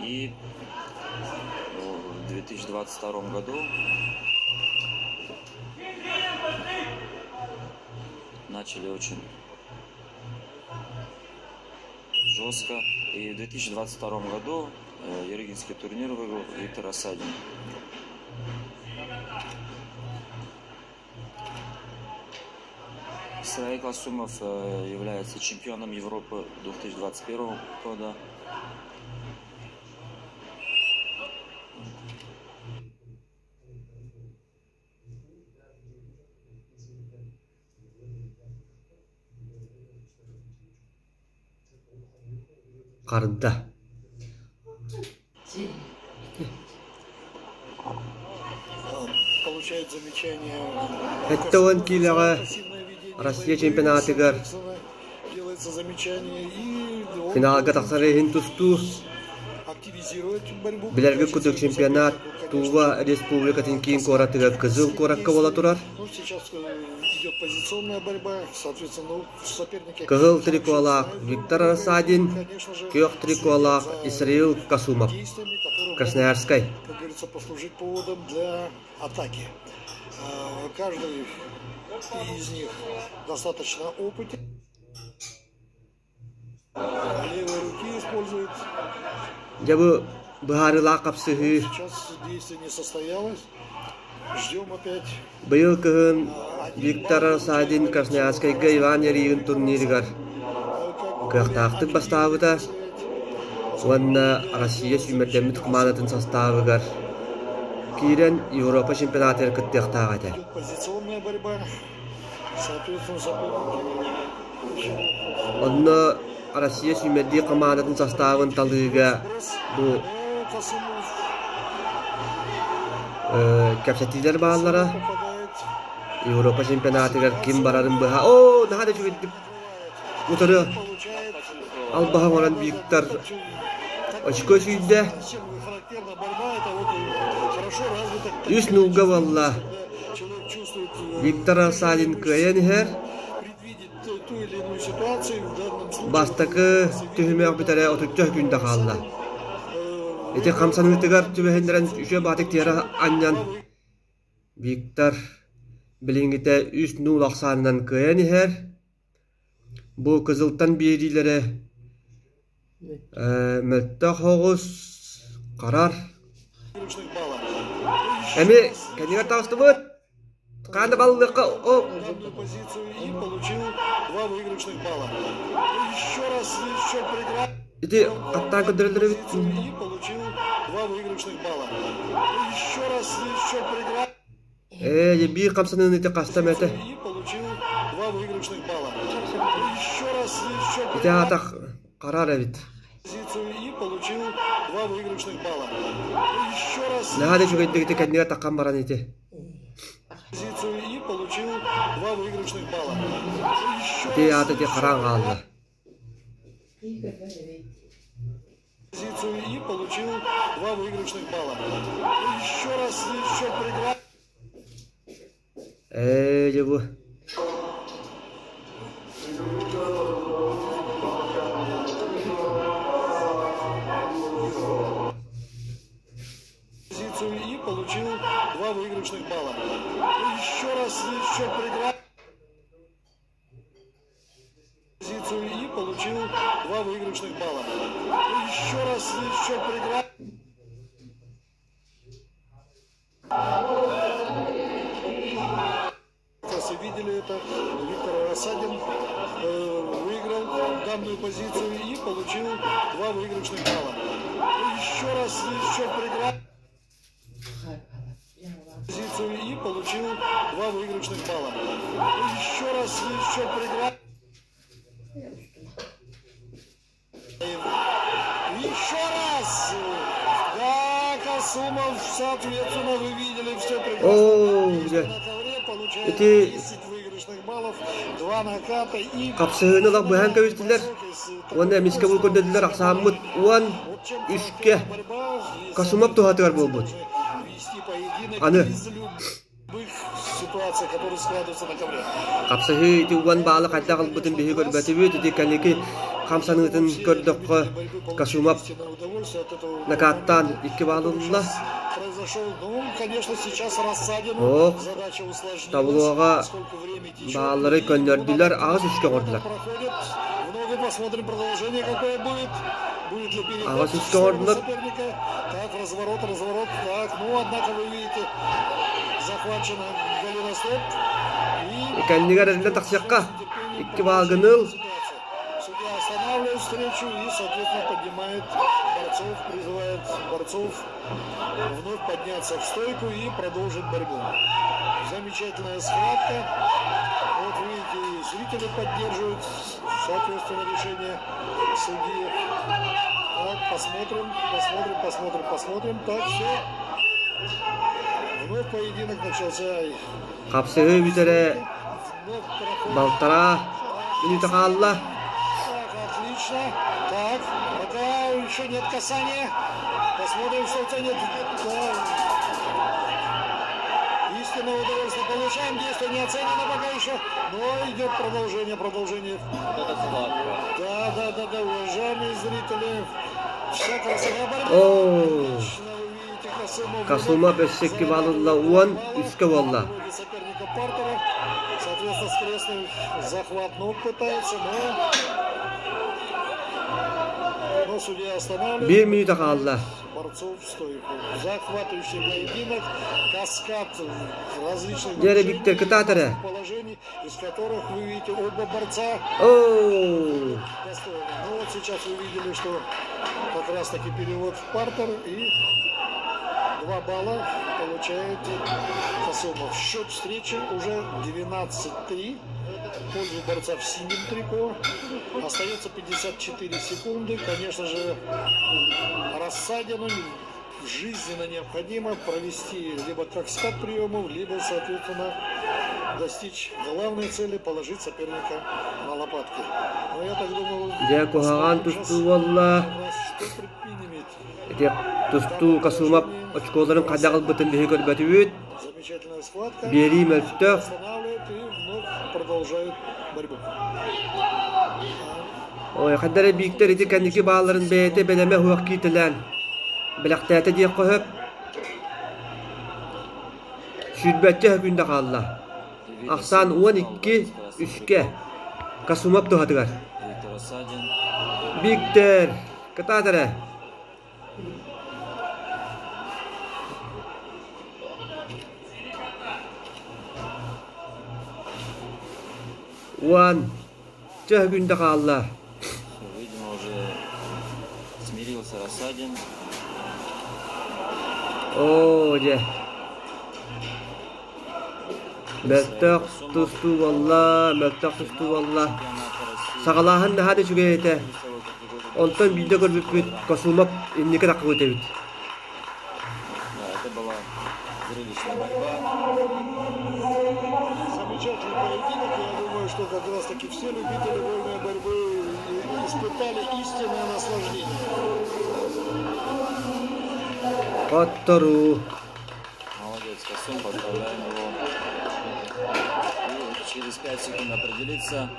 И в 2022 году начали очень жестко. И в 2022 году э, Ерегинский турнир выиграл Виктор Осадин. Исраиль Касумов э, является чемпионом Европы 2021 года. Қарда. получает замечание. Хетте он килеға Пассивное ведение Россия борьбы чемпионатыгар Сингсона делается замечание и он финалга тақсарыхын тусту активизирует борьбу. билерге күтік чемпионат Тува республикатын кейін коратыга кызыл коракка бола турар. Ну, идет позиционная борьба, соответственно, ну, соперники... Кызыл триколақ Виктор Арсадин, Конечно же, күйок триколақ Исраил Касумов, Красноярской. как говорится, послужить поводом для атаки. А, Каждый из них достаточно опытен. Левой руки использует. Жабы быхары лақапсыхы Сейчас действие не состоялось. Ждем опять. Быйыл кыһын Виктор Садин Красноярскайга Иван Яригин турниргар. бастауы да. Уанна Россия сүймердемит составы гар. Кирен Европа чемпионаты еркіттек тағады. Позиционная борьба. Россия сүймердей командатын составын талыға. Бұл э, э, Кәпсәттілер бағалары кепсетилер бааллара попадает. Европа чемпионатыгар ким барарын быха о нахада чүгедип утары Получает. албаха оран Виктор очко сүйдө Чем характерна борьба, это вот э, хорошо развита. Үс нулга валла. Когда человек чувствует, э, Виктор Асадин кыйын хер, предвидит ту ту или иную ситуацию, в данном случае бастакы түһүмөк битере отуттөх күндө қалла. Эти хамсан үтігар түбәһендерен үшө батык тиера аньян. Виктор Біліңгіте нұл ақсанынан көйән ехер. Бұл қызылтан берілері э, мәтті қоғыз қарар. Әме, кәнегер тауысты бұл? Қанды баллыққа... Иди, қаттан көдірілдірі бітті. Еще раз, еще проиграл. Э, бей қапсанын ете қастам әті. Ете атақ қарар әбіт. Нәді жүгендегі текәндіге таққан баран ете. Ете аты де қаран қалды. и получил два выигрышных балла. Еще раз. Э, жебу. позицию и получил два выигрышных балла. Еще раз, еще проиграл позицию и получил два выигрышных балла. Еще раз, еще проиграл это. Виктор Рассадин э, выиграл данную позицию и получил два выигрышных балла. Еще раз, еще проиграл позицию и получил два выигрышных балла. Еще раз, еще проиграл. Еще раз! Да, Касумов, соответственно, вы видели все прекрасно. О, да. На Қапсығыны қақ бұян көбістілер. Оны әмеске бұл көрдеділер ақсағамыд. Оған үшке қасымап тұғатығар бол бұл. Аны. Қапсығы бағалы қайта қылып бұтын бейі көрбәтігі түді кәнекі үтін көрдіққы қасымап. Накаттан екі балылылла. произошел. Ну, конечно, сейчас Рассадину Ох, задача усложнилась. табылуага Сколько времени течет. баалары көннөрдүлөр агыс үскө кордулар Проходит. Много посмотрим продолжение, какое будет. Будет ли переход А вот в из сторону корнер. соперника. Так, разворот, разворот. Так, ну, однако вы видите, захвачено голеностоп. И кэннигер эле таксакка икки баагыныл Судья останавливает встречу и, соответственно, поднимает борцов, призывает борцов вновь подняться в стойку и продолжить борьбу. Замечательная схватка. Вот видите, и зрители поддерживают, соответственно, решение судьи. Так, посмотрим, посмотрим, посмотрим, посмотрим. Так, все. Вновь поединок начался. И капсыгы битере Вновь проходит балтара минута Так, отлично. Так, пока еще нет касания. Посмотрим, что тянет. Да. Истинное удовольствие получаем. Действие не оценено пока еще. Но идет продолжение, продолжение. Да, да, да, да, уважаемые зрители. Вся красота два уон, балла. үскө болла. Выводит соперника партера. Соответственно, скрестный захват ног пытается, но... Но судья останавливает. минута хаалла борцов в стойку. Захватывающий поединок, каскад различных Дяре движений, Виктор Кататоре. положений, из которых вы видите оба борца О, достойны. Ну вот сейчас вы видели, что как раз таки перевод в партер и два балла получает Хасумов. Счет встречи уже 12-3 в пользу борца в синем трико. Остается 54 секунды. Конечно же, Рассадину жизненно необходимо провести либо каскад приемов, либо, соответственно, достичь главной цели, положить соперника на лопатки. Но я так думаю, дя кухаган тусту болла как раз что предпринимет. тусту касумап очколарын кадагыл бытын бихи көрбөтүбүт бери мөлтөх ой кадары бииктер ити кәнники бааларын бээте белеме хуак киителен билактээте диэк көхөп сүрбэтче хөкүндө калла ахсан он икки үскө касумап тухатыгар бииктер катаатара Уан, төгінде қалла. Видимо, уже смирился Рассадин. О, де. Мәттақ тұсту валла, мәттақ тұсту валла. Сағалаһын нәһәде жүгейте. Онтан бүйді көрбіп бүт, қосылмап, иннекі тақы өте бүт. Да, это была зрелищная борьба. Что как раз таки все любители вольной борьбы испытали истинное наслаждение. Коттору. Молодец, Касум, поздравляем его. И через 5 секунд определиться.